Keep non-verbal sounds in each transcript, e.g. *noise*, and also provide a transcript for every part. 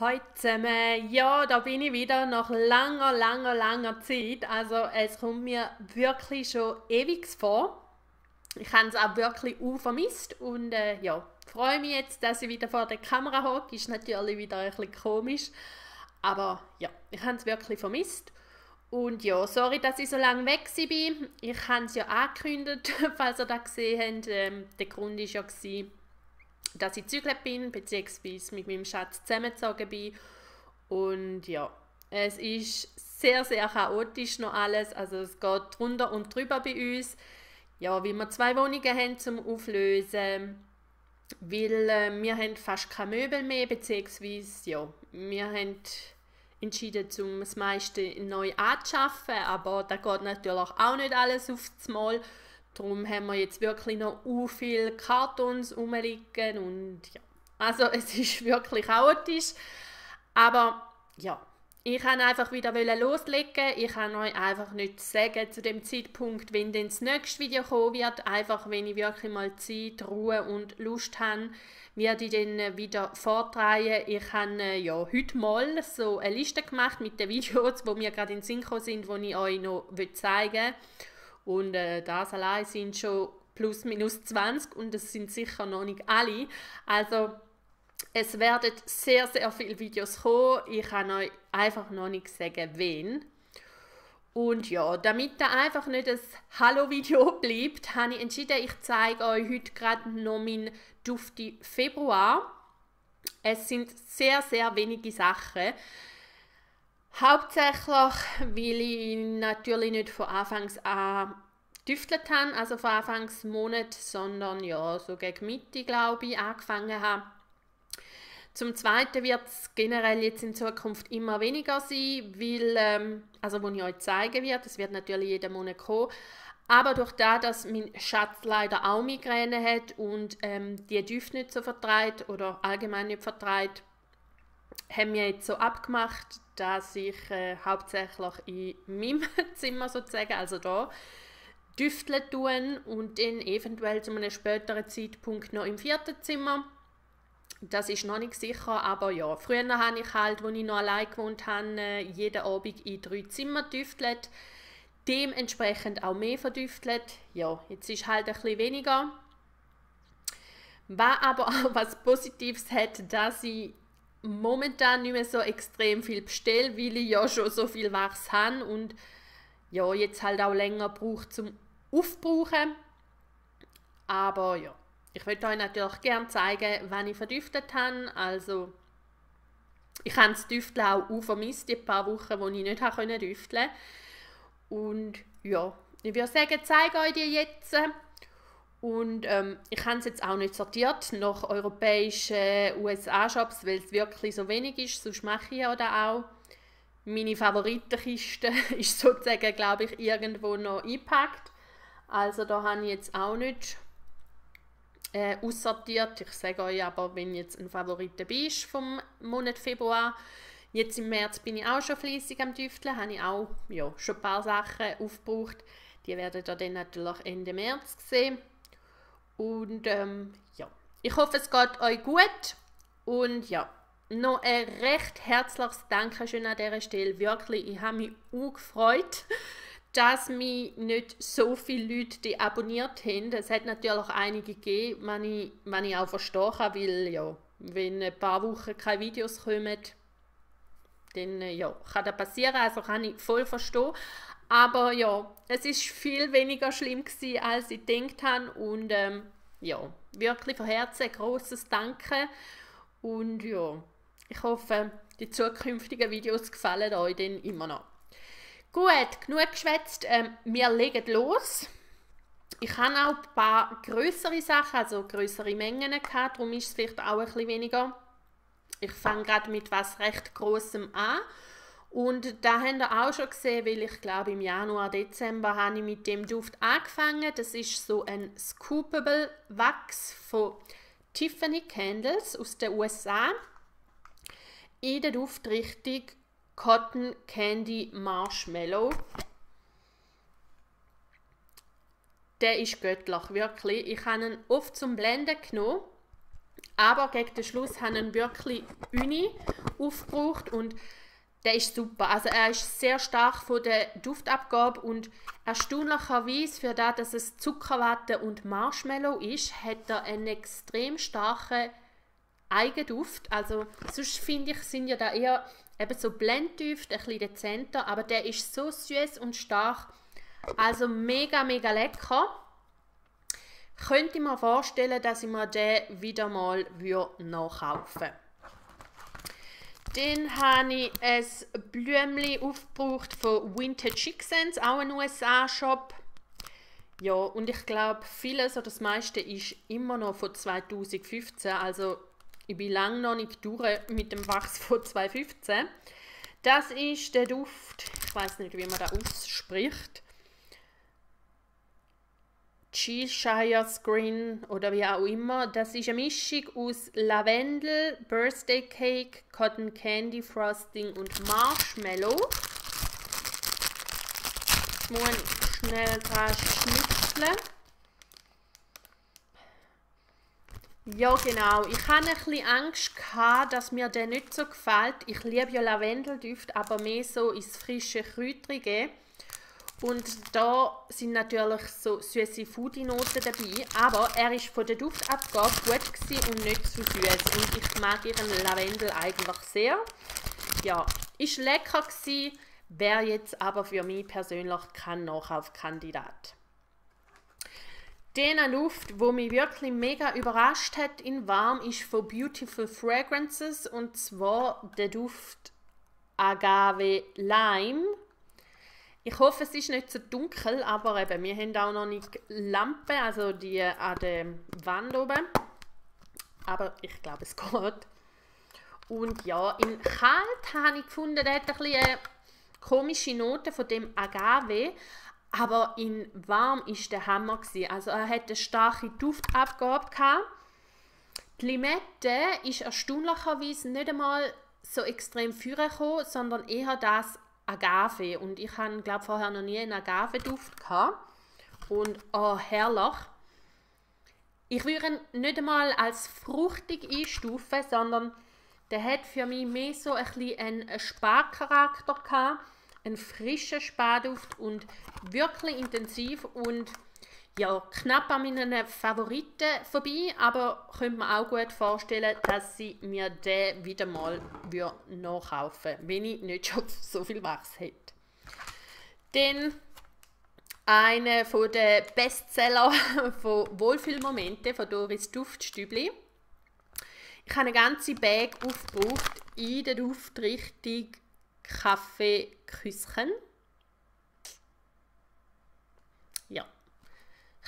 Hallo zusammen. Ja, da bin ich wieder nach langer, langer, langer Zeit. Also es kommt mir wirklich schon ewig vor. Ich habe es auch wirklich vermisst und äh, ja, freue mich jetzt, dass ich wieder vor der Kamera hocke. Ist natürlich wieder ein bisschen komisch, aber ja, ich habe es wirklich vermisst. Und ja, sorry, dass ich so lange weg bin. Ich habe es ja angekündigt, *laughs* falls ihr das gesehen habt. Ähm, der Grund war ja, gewesen, dass ich gezügelt bin, beziehungsweise mit meinem Schatz zusammengezogen bin. Und ja, es ist sehr, sehr chaotisch noch alles. Also es geht drunter und drüber bei uns. Ja, weil wir zwei Wohnungen haben zum Auflösen. Weil äh, wir haben fast keine Möbel mehr, beziehungsweise ja, wir haben entschieden, um das meiste neu anzuschaffen. Aber da geht natürlich auch nicht alles aufs Mal. Darum haben wir jetzt wirklich noch u viele Kartons rumliegen und ja. Also *laughs* es ist wirklich chaotisch. Aber ja, ich kann einfach wieder loslegen. Ich kann euch einfach nicht sagen zu dem Zeitpunkt, wenn dann das nächste Video kommen wird. Einfach, wenn ich wirklich mal Zeit, Ruhe und Lust habe, werde ich dann wieder vortragen. Ich habe äh, ja heute mal so eine Liste gemacht mit den *laughs* Videos, wo mir gerade in Synchro sind, die ich euch noch zeigen will. Und äh, das allein sind schon plus minus 20 und es sind sicher noch nicht alle. Also es werden sehr, sehr viele Videos kommen. Ich kann euch einfach noch nicht sagen, wen. Und ja, damit da einfach nicht das Hallo-Video *laughs* bleibt, habe ich entschieden, ich zeige euch heute gerade noch meinen Dufti Februar. Es sind sehr, sehr wenige Sachen. Hauptsächlich, weil ich natürlich nicht von Anfangs an düftelt habe, also von Anfangsmonat, sondern ja, so gegen Mitte, glaube ich, angefangen habe. Zum Zweiten wird es generell jetzt in Zukunft immer weniger sein, weil, ähm, also wo ich euch zeigen werde, es wird natürlich jeden Monat kommen, aber durch das, dass mein Schatz leider auch Migräne hat und ähm, die Düfte nicht so vertreibt oder allgemein nicht vertreibt, haben wir jetzt so abgemacht, dass ich äh, hauptsächlich in meinem *laughs* Zimmer sozusagen, also da, Düftle tun und dann eventuell zu einem späteren Zeitpunkt noch im vierten Zimmer. Das ist noch nicht sicher, aber ja, früher habe ich halt, als ich noch allein gewohnt habe, jeden Abend in drei Zimmer düftelt. Dementsprechend auch mehr verdüftelt. Ja, jetzt ist halt ein bisschen weniger. Was aber auch was Positives hat, dass ich momentan nicht mehr so extrem viel bestelle, weil ich ja schon so viel Wachs habe und ja, jetzt halt auch länger braucht zum Aufbrauchen. Aber ja, ich möchte euch natürlich gerne zeigen, wann ich verdüftet habe. Also, ich habe das Düfteln auch vermisst, die paar Wochen, wo ich nicht düfteln Und ja, ich würde sagen, zeige euch die jetzt. Und ähm, ich habe es jetzt auch nicht sortiert nach europäischen USA-Shops, weil es wirklich so wenig ist, sonst mache ich ja da auch. Meine Favoritenkiste *laughs* ist sozusagen, glaube ich, irgendwo noch eingepackt. Also da habe ich jetzt auch nicht äh, aussortiert. Ich sage euch aber, wenn jetzt ein Favorit dabei ist vom Monat Februar, jetzt im März bin ich auch schon fließig am Düfteln, habe ich auch ja, schon ein paar Sachen aufgebraucht. Die werden ihr dann natürlich Ende März sehen. Und ähm, ja, ich hoffe, es geht euch gut. Und ja, noch ein recht herzliches Dankeschön an dieser Stelle. Wirklich, ich habe mich auch gefreut, dass mich nicht so viele Leute die abonniert haben. Es hat natürlich einige gegeben, wenn ich, wenn ich auch verstehen kann, weil ja, wenn ein paar Wochen keine Videos kommen, dann ja, kann das passieren, also kann ich voll verstehen. Aber ja, es ist viel weniger schlimm gewesen, als ich gedacht habe und ähm, ja, wirklich von Herzen ein grosses Danke und ja, ich hoffe, die zukünftigen Videos gefallen euch dann immer noch. Gut, genug geschwätzt, ähm, wir legen los. Ich habe auch ein paar größere Sachen, also größere Mengen gehabt, darum ist es vielleicht auch ein bisschen weniger. Ich fange gerade mit was recht Großem an und da habt ihr auch schon gesehen, weil ich glaube im Januar, Dezember habe ich mit dem Duft angefangen. Das ist so ein Scoopable Wachs von Tiffany Candles aus den USA. In der Duftrichtung Cotton Candy Marshmallow. Der ist göttlich, wirklich. Ich habe ihn oft zum Blenden genommen Aber gegen den Schluss haben wir wirklich Uni aufgebraucht und der ist super. Also er ist sehr stark von der Duftabgabe und erstaunlicherweise für das, dass es Zuckerwatte und Marshmallow ist, hat er einen extrem starken Eigenduft. Also sonst finde ich, sind ja da eher eben so Blenddüfte, ein bisschen dezenter, aber der ist so süß und stark. Also mega, mega lecker. Könnte ich mir vorstellen, dass ich mir den wieder mal nachkaufen würde. Dann habe ich ein Blümchen aufgebraucht von Vintage Chicksens, auch ein USA-Shop. Ja, und ich glaube, vieles oder das meiste ist immer noch von 2015. Also ich bin lange noch nicht durch mit dem Wachs von 2015. Das ist der Duft, ich weiß nicht, wie man da ausspricht. Cheshire Screen oder wie auch immer. Das ist eine Mischung aus Lavendel, Birthday Cake, Cotton Candy Frosting und Marshmallow. Ich muss schnell dran schnitzeln. Ja, genau. Ich hatte ein bisschen Angst, gehabt, dass mir der nicht so gefällt. Ich liebe ja Lavendelduft, aber mehr so ins frische Kräutrige. Und da sind natürlich so süße Foodie-Noten dabei, aber er ist von der Duftabgabe gut und nicht zu süß. Und ich mag ihren Lavendel eigentlich sehr. Ja, ist lecker gewesen, wäre jetzt aber für mich persönlich kein Nachkaufkandidat. Den Luft, wo mich wirklich mega überrascht hat in warm, ist von Beautiful Fragrances und zwar der Duft Agave Lime ich hoffe, es ist nicht so dunkel, aber eben, wir haben auch noch nicht Lampe, also die an der Wand oben. Aber ich glaube, es *laughs* geht. Und ja, in kalt habe ich gefunden, der hat ein bisschen eine komische Note von dem Agave, aber in warm ist der Hammer gewesen. Also er hat eine starke Duftabgabe gehabt. Die Limette ist erstaunlicherweise nicht einmal so extrem vorgekommen, sondern eher das Agave und ich habe glaube vorher noch nie einen Agave-Duft gehabt und oh, herrlich. Ich würde ihn nicht einmal als fruchtig einstufen, sondern der hat für mich mehr so ein bisschen einen Sparcharakter gehabt, einen frischen Sparduft und wirklich intensiv und ja, knapp an meinen Favoriten vorbei, aber könnte mir auch gut vorstellen, dass sie mir den wieder mal nachkaufen wenn ich nicht schon *laughs* so viel Wachs hätte. Dann eine von den Bestseller *laughs* von Wohlfühlmomente von Doris Duftstübli. Ich habe eine ganze Bag aufgebraucht in der Duftrichtung Kaffee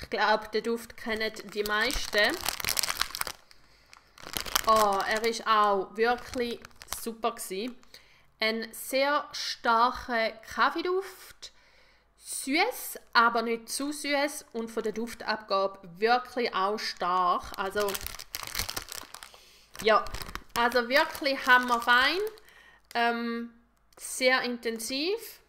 Ich glaube, den Duft kennen die meisten. Oh, er ist auch wirklich super gewesen. Ein sehr starker Kaffeeduft. Süß, aber nicht zu süß und von der Duftabgabe wirklich auch stark. Also ja, also wirklich hammerfein. Ähm, sehr intensiv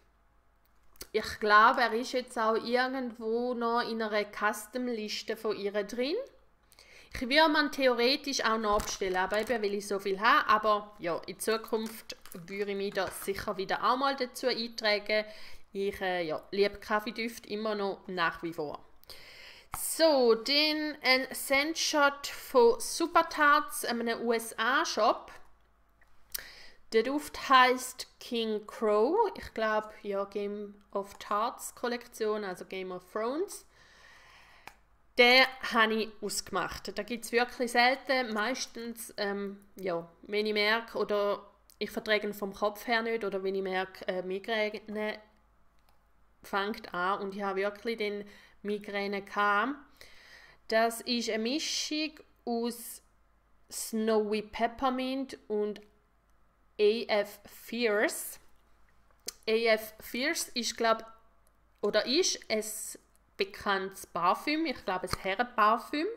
ich glaube, er ist jetzt auch irgendwo noch in einer Custom-Liste von ihr drin. Ich würde man theoretisch auch noch abstellen, aber eben weil ich so viel habe. Aber ja, in Zukunft würde ich mich da sicher wieder auch mal dazu eintragen. Ich äh, ja, liebe Kaffeedüfte immer noch nach wie vor. So, den ein Sandshot von Super Tarts, einem USA-Shop. Der Duft heißt King Crow. Ich glaube, ja, Game of Tarts Kollektion, also Game of Thrones. Den habe ich ausgemacht. Da gibt es wirklich selten. Meistens, ähm, ja, wenn ich merke, oder ich verträge ihn vom Kopf her nicht, oder wenn ich merke, äh, Migräne fängt an und ich habe wirklich den Migräne gehabt. Das ist eine Mischung aus Snowy Peppermint und AF Fierce. AF Fierce ist, glaube oder ist ein bekanntes Parfüm. Ich glaube, ein Herrenparfüm.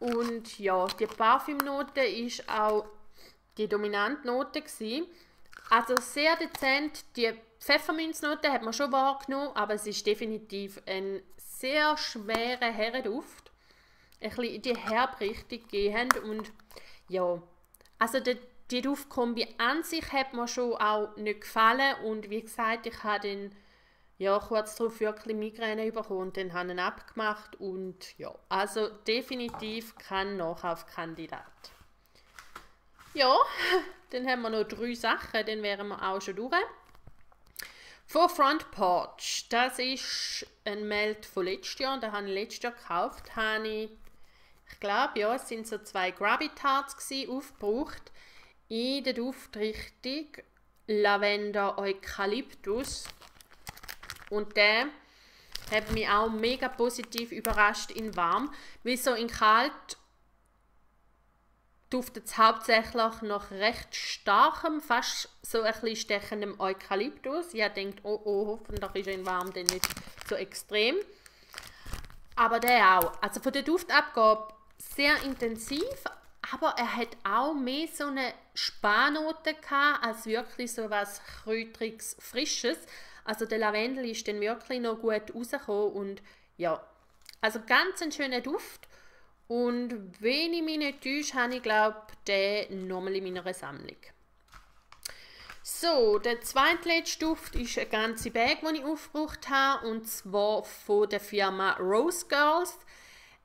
Und ja, die Parfümnote ist auch die dominante Note gewesen. Also sehr dezent. Die Pfefferminznote hat man schon wahrgenommen, aber es ist definitiv ein sehr schwerer Herrenduft. ein bisschen in die Herbrichtung gehen und ja, also der, die Duftkombi an sich hat mir schon auch nicht gefallen und wie gesagt, ich habe den ja, kurz darauf wirklich Migräne bekommen und dann haben ihn abgemacht und ja, also definitiv kein Nachkaufkandidat. Ja, *laughs* dann haben wir noch drei Sachen, dann wären wir auch schon durch. Von Front Porch, das ist ein Meld von letztes Jahr, den habe ich letztes Jahr gekauft, habe ich, ich glaube, ja, es sind so zwei Gravitards aufgebraucht, in der Duftrichtung Lavender Eukalyptus und der hat mich auch mega positiv überrascht in warm, weil so in kalt duftet es hauptsächlich nach recht starkem, fast so ein bisschen stechendem Eukalyptus. Ich denkt, oh oh, hoffentlich ist er in warm dann nicht so extrem. Aber der auch. Also von der Duftabgabe sehr intensiv, aber er hat auch mehr so eine Sparnote als wirklich so was Kräutriges, Frisches. Also der Lavendel ist dann wirklich noch gut rausgekommen und ja, also ganz ein schöner Duft und wenn ich mich nicht täusche, habe ich glaube den nochmal in meiner Sammlung. So, der zweitletzte Duft ist ein ganze Bag, den ich aufgebraucht habe und zwar von der Firma Rose Girls.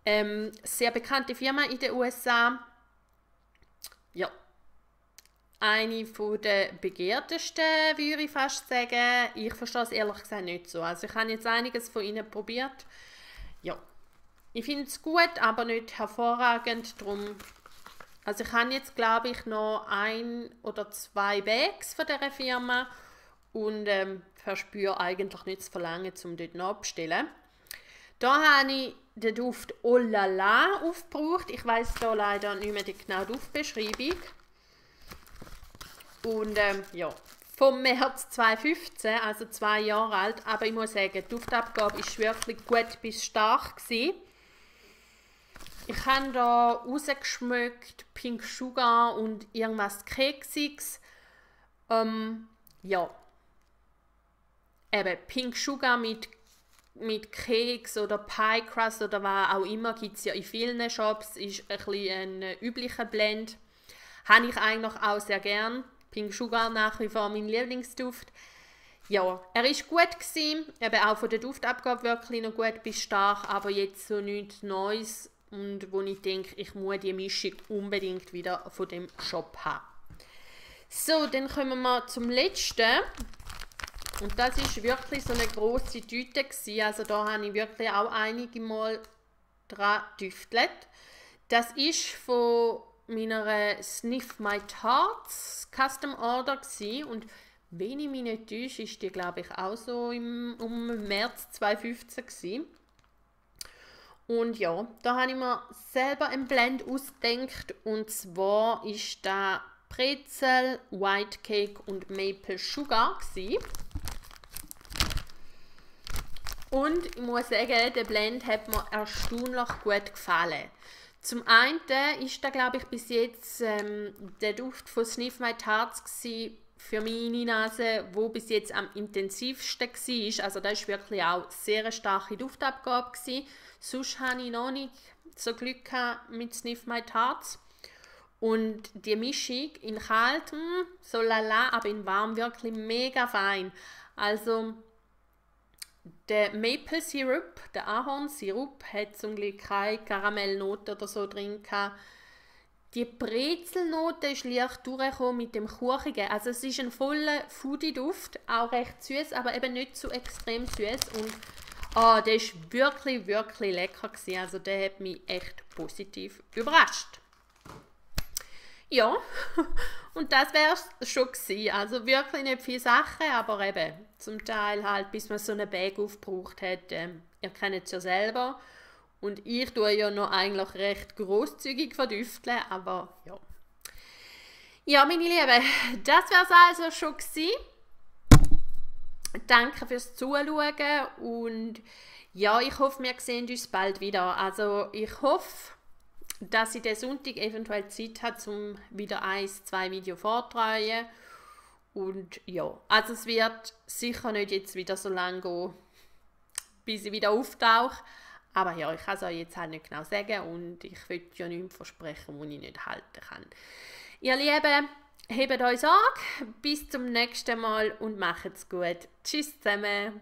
Ähm, sehr bekannte Firma in den USA. Ja, eine der begehrtesten, würde ich fast sagen. Ich verstehe es ehrlich gesagt nicht so. Also ich habe jetzt einiges von ihnen probiert. Ja, ich finde es gut, aber nicht hervorragend. Drum also ich habe jetzt, glaube ich, noch ein oder zwei Bags von dieser Firma und ähm, verspüre eigentlich nicht zu verlangen, um dort nachzubestellen. Da habe ich den Duft Oh La La aufgebraucht. Ich weiß da leider nicht mehr die genaue Duftbeschreibung. Und ähm, ja, vom März 2015, also zwei Jahre alt. Aber ich muss sagen, die Duftabgabe ist wirklich gut bis stark gewesen. Ich habe da rausgeschmückt Pink Sugar und irgendwas Keksiges. Ähm, ja. Eben, Pink Sugar mit, mit Keks oder Pie Crust oder was auch immer gibt es ja in vielen Shops. Ist ein bisschen ein üblicher Blend. Habe ich eigentlich auch sehr gern. Pink Sugar nach wie vor mein Lieblingsduft. Ja, er ist gut gewesen, eben auch von der Duftabgabe wirklich noch gut bis stark, aber jetzt so nichts Neues und wo ich denke, ich muss die Mischung unbedingt wieder von dem Shop haben. So, dann kommen wir zum letzten. Und das ist wirklich so eine große Tüte gewesen. Also da habe ich wirklich auch einige Mal dran düftelt. Das ist von meiner Sniff My Tarts Custom Order gewesen. und wenn ich mich nicht täusche, ist die glaube ich auch so im, um März 2015 gewesen. Und ja, da habe ich mir selber einen Blend ausgedacht und zwar ist da Brezel, White Cake und Maple Sugar gewesen. Und ich muss sagen, der Blend hat mir erstaunlich gut gefallen. Zum einen ist da glaube ich bis jetzt ähm, der Duft von Sniff My Tarts für meine Nase, wo bis jetzt am intensivsten war. Also da ist wirklich auch sehr eine starke Duftabgabe gewesen. Sonst hatte ich noch nicht so Glück mit Sniff My Tarts. Und die Mischung in kalt, hm, so lala, aber in warm wirklich mega fein. Also der Maple Syrup, der Ahornsirup, hat zum Glück keine Karamellnote oder so drin gehabt. Die Brezelnote ist leicht durchgekommen mit dem Kuchigen. Also es ist ein voller Foodie-Duft, auch recht süß, aber eben nicht so extrem süß und Oh, der ist wirklich, wirklich lecker gewesen. Also der hat mich echt positiv überrascht. Ja, *laughs* und das wäre es schon gewesen. Also wirklich nicht viele Sachen, aber eben zum Teil halt, bis man so eine Bag aufgebraucht hat. Ähm, ihr kennt es ja selber. Und ich tue ja noch eigentlich recht großzügig verdüfteln, aber ja. Ja, meine Lieben, das wäre es also schon gewesen. Danke fürs Zuschauen und ja, ich hoffe, wir sehen uns bald wieder. Also ich hoffe, dass ich den Sonntag eventuell Zeit habe, um wieder ein, zwei Videos vorzutragen. Und ja, also es wird sicher nicht jetzt wieder so lange gehen, bis ich wieder auftauche. Aber ja, ich kann es euch jetzt halt nicht genau sagen und ich will ja nichts versprechen, was ich nicht halten kann. Ihr Lieben, hebt euch Sorge, bis zum nächsten Mal und macht's gut. Tschüss zusammen.